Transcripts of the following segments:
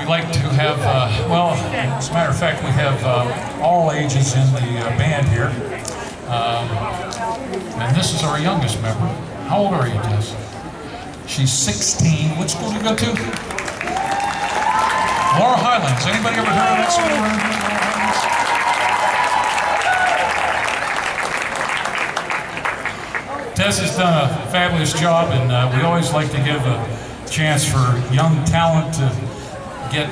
We like to have, uh, well, as a matter of fact, we have uh, all ages in the uh, band here. Um, and this is our youngest member. How old are you, Tess? She's 16. What school do you go to? Laurel Highlands. Anybody ever heard of that school? Tess has done a fabulous job, and uh, we always like to give a chance for young talent to get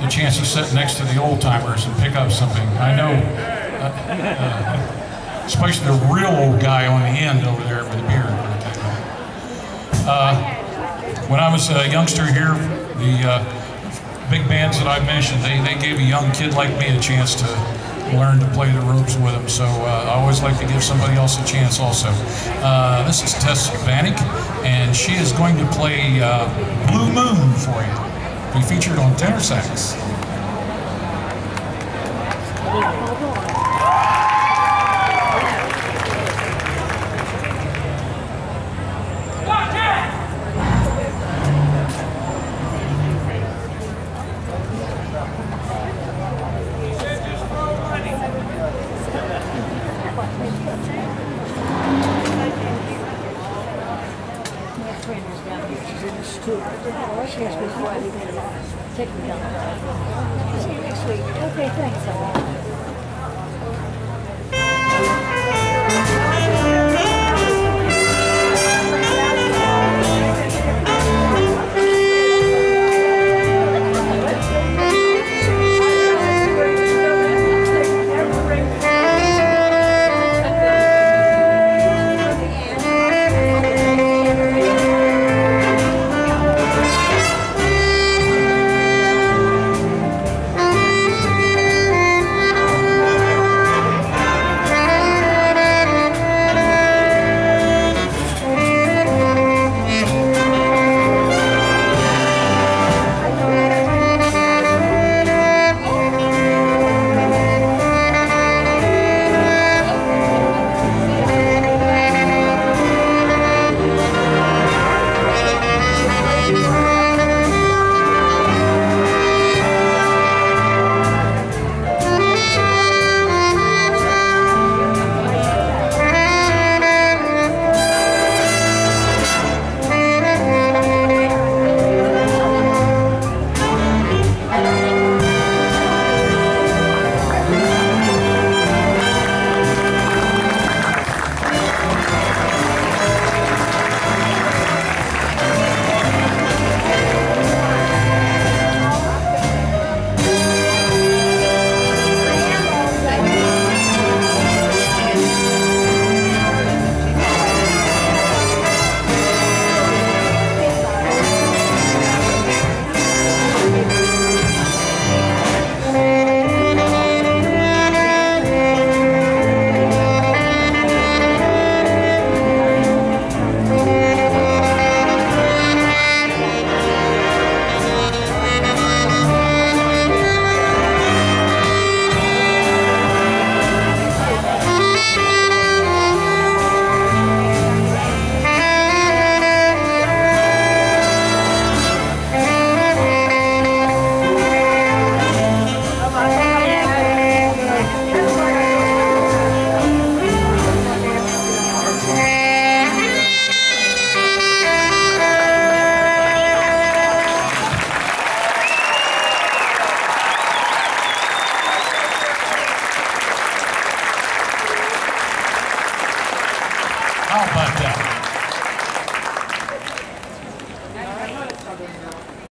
the chance to sit next to the old timers and pick up something. I know, uh, uh, especially the real old guy on the end over there with the beard. Uh, when I was a youngster here, the uh, big bands that I mentioned, they, they gave a young kid like me a chance to learn to play the ropes with them. So uh, I always like to give somebody else a chance also. Uh, this is Tess Vanek, and she is going to play uh, Blue Moon for you be featured on tenor sax. You. Okay, thanks. How about that?